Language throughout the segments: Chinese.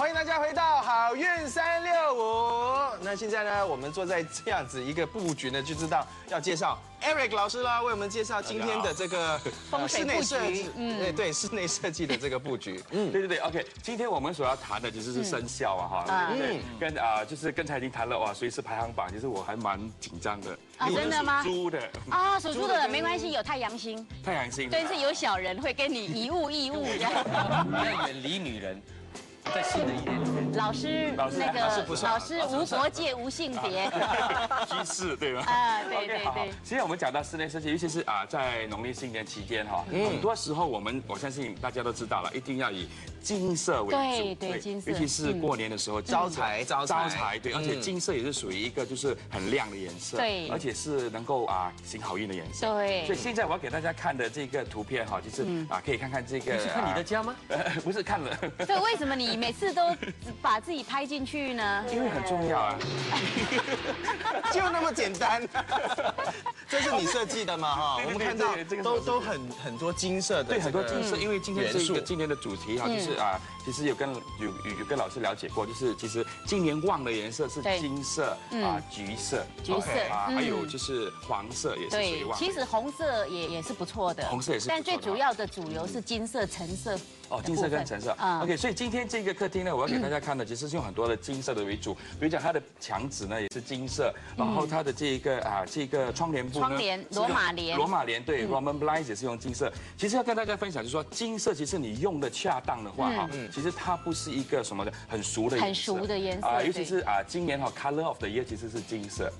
欢迎大家回到好运三六五。那现在呢，我们坐在这样子一个布局呢，就知道要介绍 Eric 老师啦，为我们介绍今天的这个风水布局嗯，对对，室内设计的这个布局。嗯，对对对，OK，今天我们所要谈的其实是生肖啊，哈，对跟啊就是刚才已经谈了哇，谁是排行榜，其实我还蛮紧张的。啊真的吗属猪的，啊，属猪的没关系，有太阳星，太阳星。对是有小人会跟你一物一物这样。要远离女人，再新的一年。老师，老师那个老师不算老师无国界无性别。居士对吧？啊对对对其实我们讲到室内设计，尤其是啊在农历新年期间哈，很多时候我们我相信大家都知道了，一定要以金色为主。对对金色尤其是过年的时候，招财招财招财，对，而且嗯金色也是属于一个就是很亮的颜色，对而且是能够啊行好运的颜色。对所以现在我要给大家看的这个图片哈，就是啊可以看看这个。你是看你的家吗？不是看了，对，为什么你每次都把自己拍进去呢？因为很重要啊。就那么简单，这是你设计的嘛？哈，我们看到都都很很多金色的，对，很多金色，因为今天这元素个今年的主题哈，就是啊，其实有跟有有有跟老师了解过，就是其实今年旺的颜色是金色啊、橘色、橘色啊，嗯还有就是黄色也是属于，旺。其实红色也也是不错的，红色也是但最主要的主流是金色、橙色。哦，金色跟橙色。嗯 OK，所以今天这个客厅呢，我要给大家看的，其实是用很多的金色的为主。比如讲它的墙纸呢也是金色，然后它的这一个啊这个窗帘布呢，窗帘罗马帘。罗马帘对，Roman blinds 也是用金色。其实要跟大家分享，就是说金色其实你用的恰当的话哈，其实它不是一个什么的很俗的颜色。很俗的颜色啊，尤其是啊今年哈 Color of the Year 其实是金色。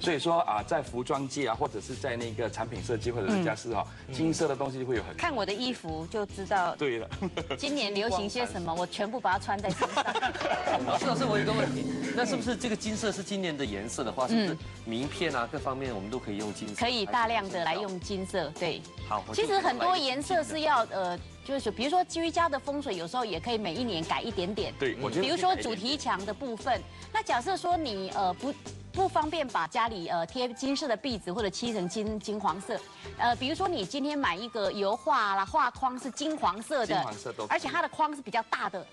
所以说啊，在服装界啊，或者是在那个产品设计或者是家饰哈，金色的东西会有很看我的衣服就知道对了。今年流行些什么，我全部把它穿在身上。老师，老师，我有一个问题，那是不是这个金色是今年的颜色的话，是不是名片啊各方面我们都可以用金色？可以大量的来用金色，对。好，其实很多颜色是要呃，就是比如说居家的风水，有时候也可以每一年改一点点。对，我觉得比如说主题墙的部分，那假设说你呃不不方便把家里呃贴金色的壁纸或者漆成金金黄色，呃，比如说你今天买一个油画啦，画框是金黄色的，金黄色都而且它的框是比较大的。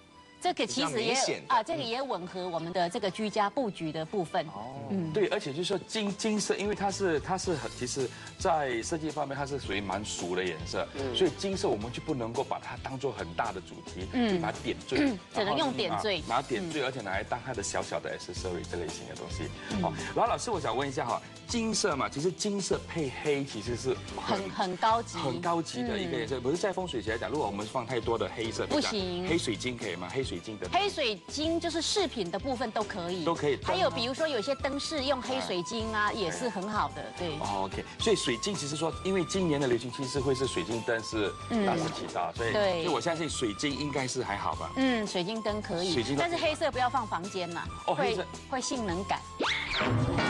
这个其实也啊，这个也吻合我们的这个居家布局的部分。哦嗯，对，而且就是说金金色，因为它是它是很，其实，在设计方面它是属于蛮俗的颜色，所以金色我们就不能够把它当做很大的主题，就把它点缀，只能用点缀啊拿点缀，而且拿来当它的小小的 accessory 这类型的东西。好，然后老师我想问一下哈，金色嘛，其实金色配黑其实是很很高级，很高级的一个颜色，不是在风水学来讲，如果我们放太多的黑色，不行。黑水晶可以吗？黑水晶的黑水晶就是饰品的部分都可以，都可以还有比如说有些灯饰用黑水晶啊，也是很好的，对。哦，OK，所以水晶其实说，因为今年的流行趋势会是水晶灯是大行其道，所以对。所以我相信水晶应该是还好吧。嗯，水晶灯可以。水晶，灯但是黑色不要放房间呐，会会性能感。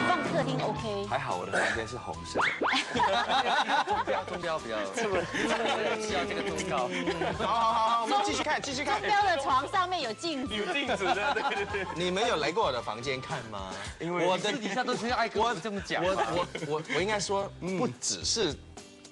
放客厅 OK，还好我的房间是红色的。中标中标比较，是不是需要这个中高？好好好好，我们继续看，继续看。中标的床上面有镜子，有镜子的，对对对。你们有来过我的房间看吗？因为我的私底下都是爱跟我这么讲。我我我我应该说，不只是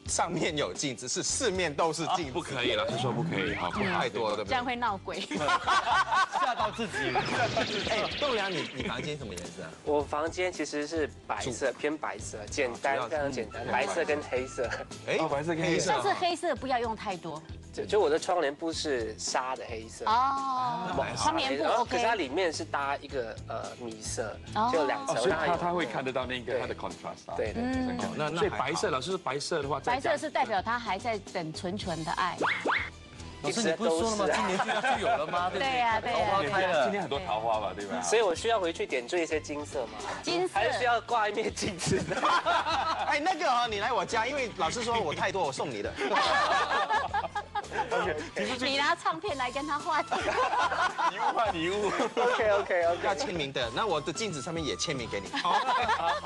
上面有镜子，是四面都是镜子，不可以了，是说不可以，好不？太多了，对不对这样？会闹鬼。吓到自己了。哎，栋梁，你你房间什么颜色啊？我房间其实是白色，偏白色，简单，非常简单，白色跟黑色。哎哦白色跟黑色但是黑色不要用太多就就我的窗帘布是纱的黑色，哦。窗帘布然后可是它里面是搭一个呃米色哦，哦，就两层，所以让有他他会看得到那个它的 contrast 啊。对对。嗯，那那所以白色，老师是白色的话，白色是代表他还在等纯纯的爱。老师，你不是说了吗？今年就要就有了吗？对不对呀对呀桃花开了今。天很多桃花吧，对吧？所以我需要回去点缀一些金色吗？金色还是需要挂一面镜子的？哎，那个哈，你来我家，因为老师说我太多，我送你的。你拿唱片来跟他换。礼物换礼物。OK OK OK，要签名的，那我的镜子上面也签名给你。好好好好。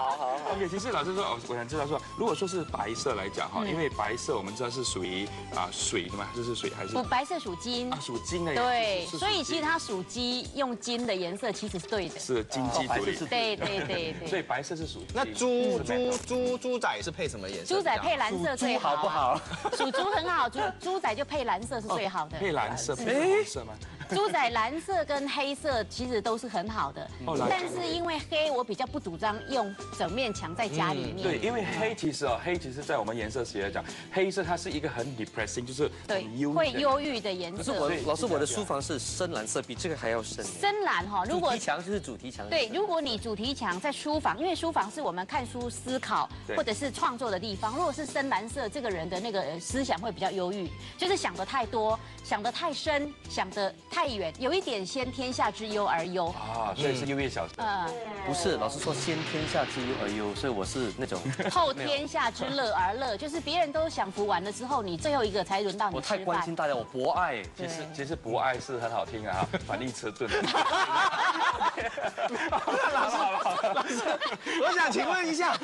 OK，其实老师说，哦我想知道说，如果说是白色来讲哈，因为白色我们知道是属于啊水的嘛，就是水还是不，白色属金啊，属金的，对，所以其实它属鸡，用金的颜色其实是对的。是金鸡独立，对对对对，所以白色是属。那猪是猪猪猪仔是配什么颜色？猪仔配蓝色最好，好不好？属猪很好，猪猪仔就配蓝色是最好的。配蓝色，配红色吗？猪仔蓝色跟黑色其实都是很好的但是因为黑，我比较不主张用整面墙在家里面。对，因为黑其实哦，黑其实在我们颜色学来讲，黑色它是一个很 depressing，就是对很忧会忧郁的颜可是我色。老师我的书房是深蓝色，比这个还要深。深蓝哈，如果题墙就是主题墙。对，如果你主题墙在书房，因为书房是我们看书、思考或者是创作的地方。如果是深蓝色，这个人的那个呃思想会比较忧郁，就是想的太多，想的太深，想的太远，有一点先天下之忧而忧。啊，所以是优越小生。呃，不是，老师说先天下之忧而忧，所以我是那种 后天下之乐而乐，就是别人都享福完了之后，你最后一个才轮到你我太关。心大家，我博爱。其实其实博爱是很好听的哈，反义词顿。我想请问一下，